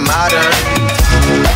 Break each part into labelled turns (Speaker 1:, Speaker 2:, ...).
Speaker 1: love in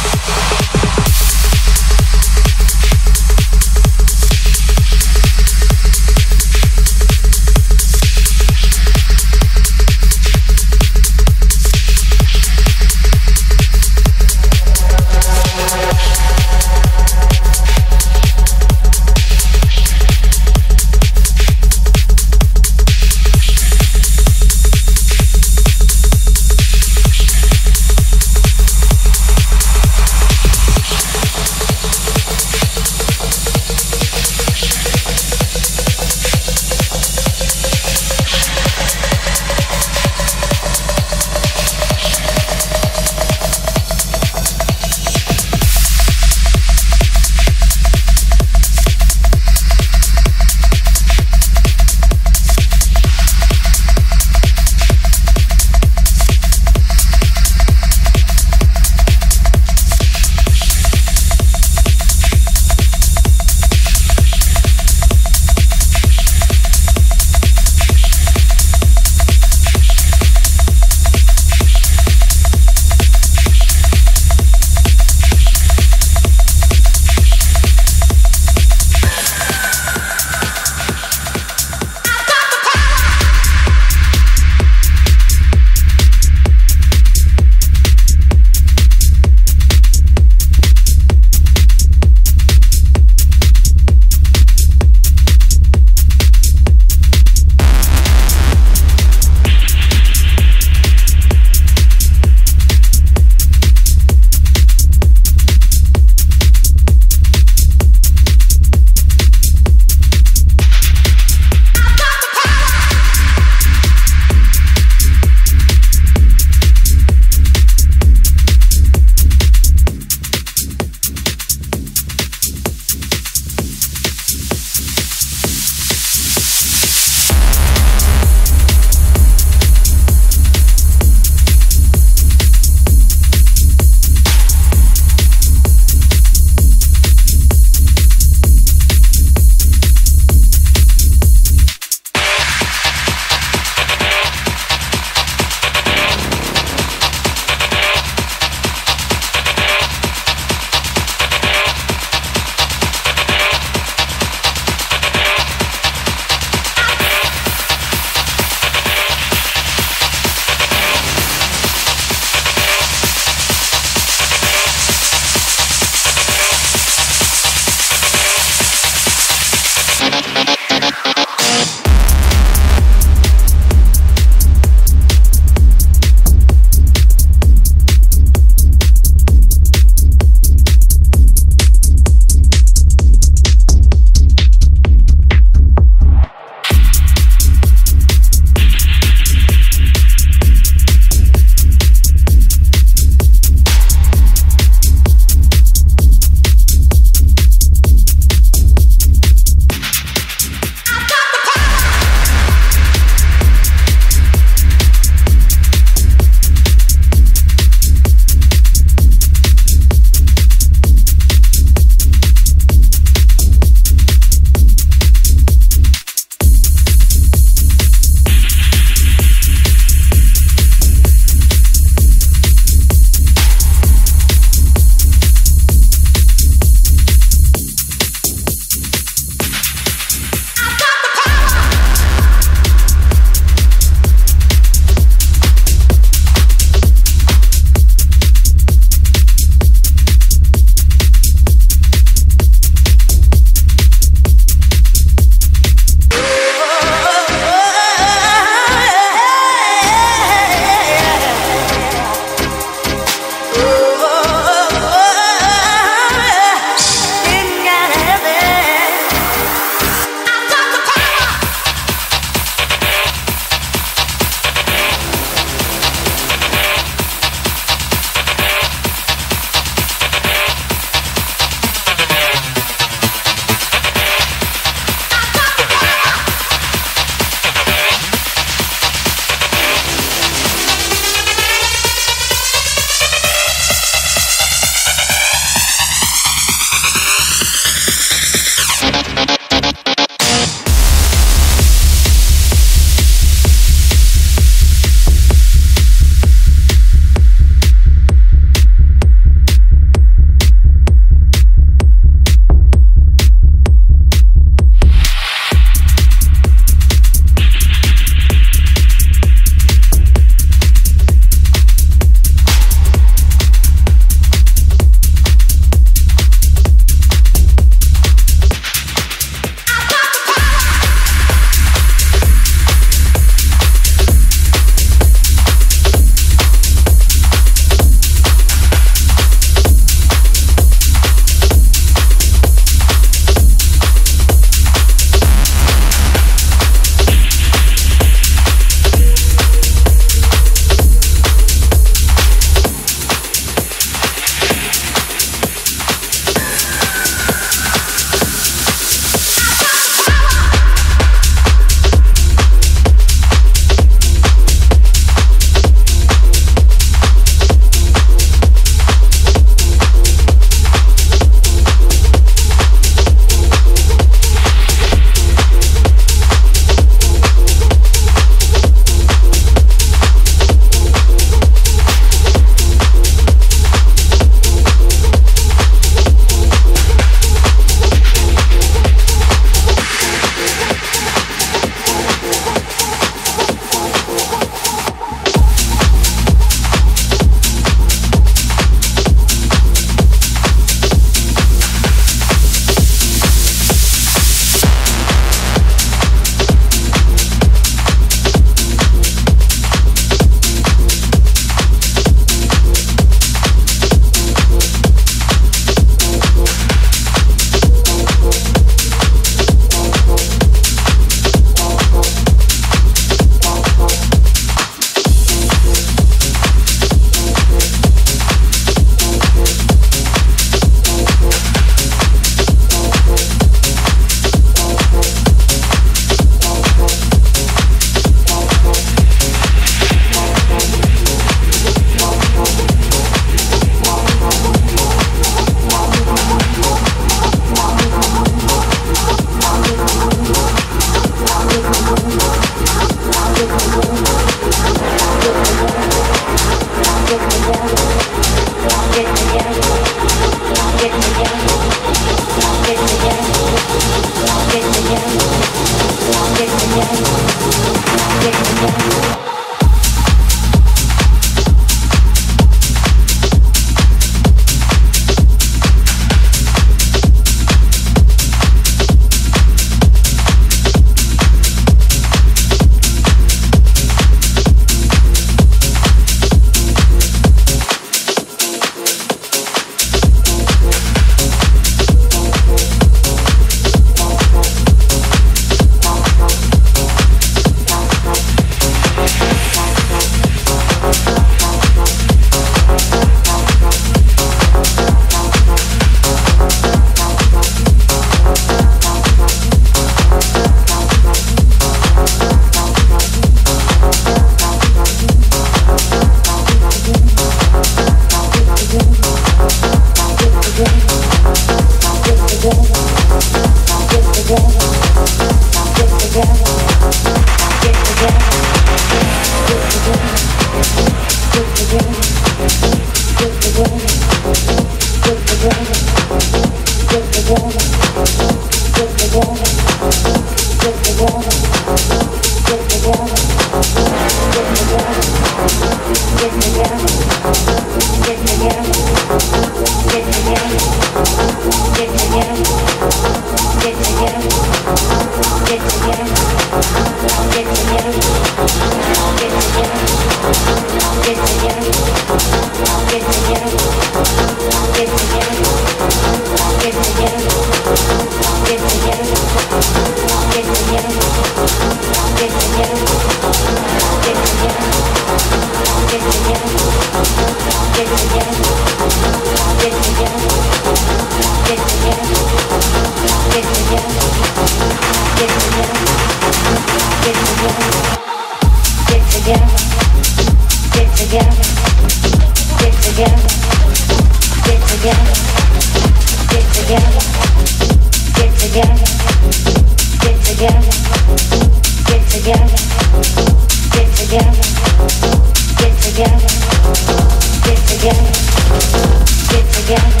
Speaker 2: together